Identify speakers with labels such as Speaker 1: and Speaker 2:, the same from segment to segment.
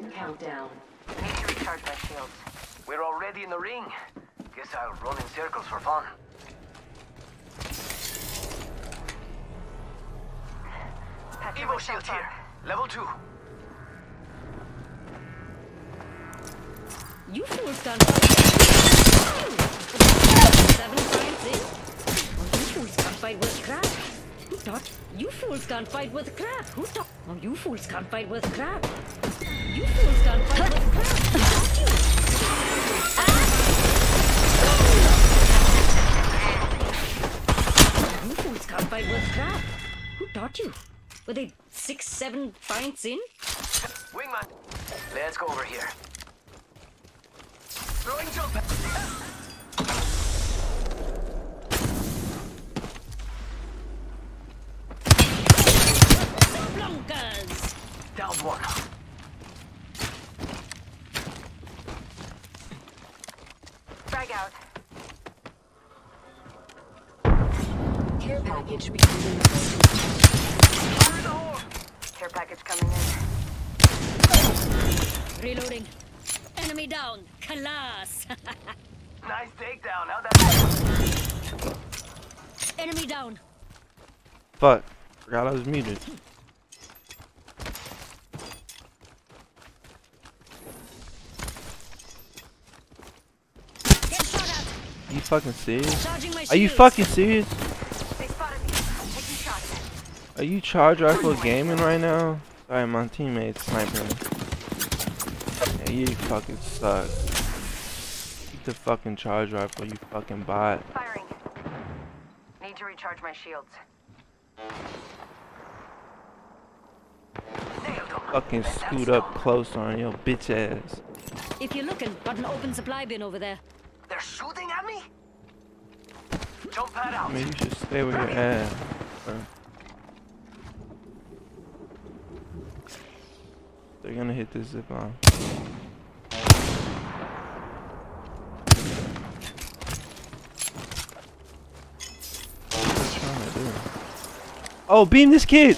Speaker 1: Round one. Beginning ring countdown.
Speaker 2: I need to recharge my shields.
Speaker 3: We're already in the ring. Guess I'll run in circles for fun.
Speaker 2: Patching
Speaker 3: Evo shield here. Level two.
Speaker 4: You fools can't fight. Seven points in. Oh, you fools can't fight with crap. Who thought? You fools can't fight with crap. Who thought? Oh, you fools can't fight with crap. Were they six, seven pints in?
Speaker 3: Wingman. Let's go over here. Throwing jump. Down one.
Speaker 2: Out.
Speaker 1: Care package being delivered.
Speaker 3: Fire in the hole.
Speaker 2: Care package coming in.
Speaker 4: Reloading. Enemy down. Class.
Speaker 3: Nice takedown. How'd that
Speaker 4: Enemy down.
Speaker 5: Fuck. Forgot I was muted.
Speaker 4: Get shot at.
Speaker 5: you fucking serious? Are you fucking serious?
Speaker 2: They spotted me. I'm taking shots.
Speaker 5: Are you charge rifle gaming right now? Sorry, my teammate's sniping. Yeah, you fucking suck. Keep the fucking charge rifle, you fucking bot.
Speaker 2: Firing. Need to recharge my shields.
Speaker 5: Fucking scoot up close on your bitch ass.
Speaker 4: If you're looking, got an open supply bin over there.
Speaker 3: They're shooting at me? Jump pad out.
Speaker 5: Maybe you should stay you're at. bro. They're gonna hit this zip line. What trying to do? Oh, beam this kid!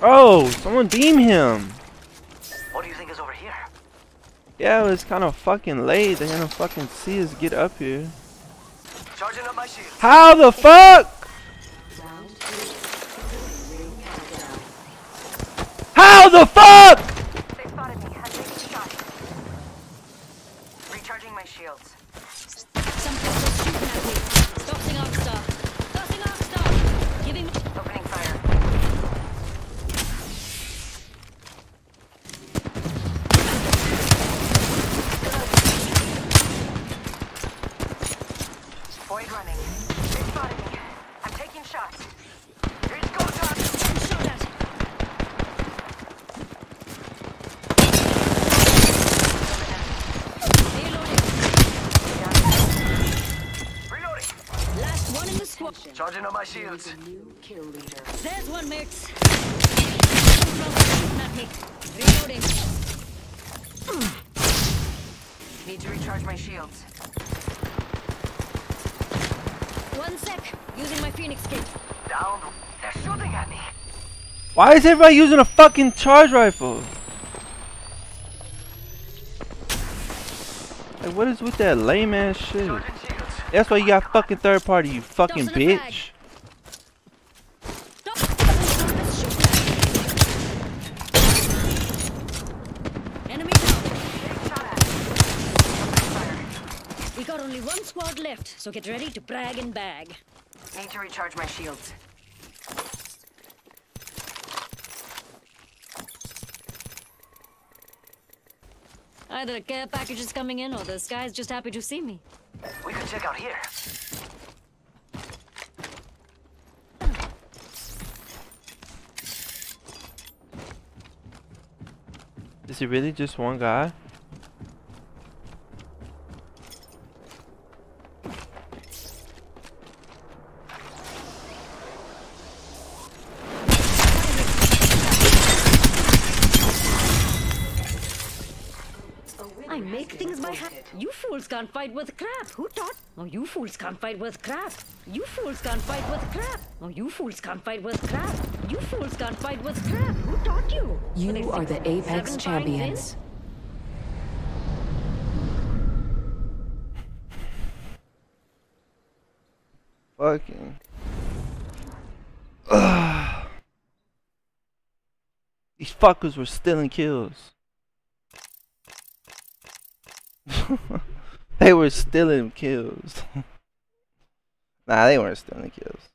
Speaker 5: Oh, someone beam him! Yeah, it's kind of fucking late. They're gonna fucking see us get up here.
Speaker 3: Charging up my shield.
Speaker 5: How the fuck?
Speaker 1: Round two. Beginning ring countdown.
Speaker 5: How the fuck?
Speaker 2: They spotted me. I'm taking shots. Recharging my shields. Void running. They spotted me. I'm taking shots.
Speaker 3: It's go time.
Speaker 4: Shot at. Reloading.
Speaker 3: Reloading.
Speaker 4: Last one in the squad.
Speaker 3: Charging up my shields.
Speaker 1: The new kill leader.
Speaker 4: There's one, mates. Shooting at me. Reloading.
Speaker 2: Need to recharge my shields.
Speaker 4: One sec. Using my phoenix kit.
Speaker 3: Down. They're shooting at me.
Speaker 5: Why is everybody using a fucking charge rifle? Like, what is with that lame ass shit? That's why you got fucking third party, you fucking
Speaker 4: Tossing a
Speaker 5: bitch.
Speaker 4: Stop. Let's shoot that. Enemy down.
Speaker 2: Getting shot at. Opening fire.
Speaker 4: We got only one squad left, so get ready to brag and bag.
Speaker 2: Need to recharge my shields.
Speaker 4: Either a care package is coming in or this guy's just happy to see me.
Speaker 3: We could check out here.
Speaker 5: Is it really just one guy?
Speaker 4: Fools fools can't fight with crap. Who taught? Oh, you fools can't fight with crap. You fools can't fight with crap. Oh, you fools can't fight with crap. You fools can't fight with crap. Who taught you? Were they
Speaker 1: You are the Apex champions.
Speaker 5: Fucking. Ugh. These fuckers were stealing kills. they were stealing kills. nah, they weren't stealing kills.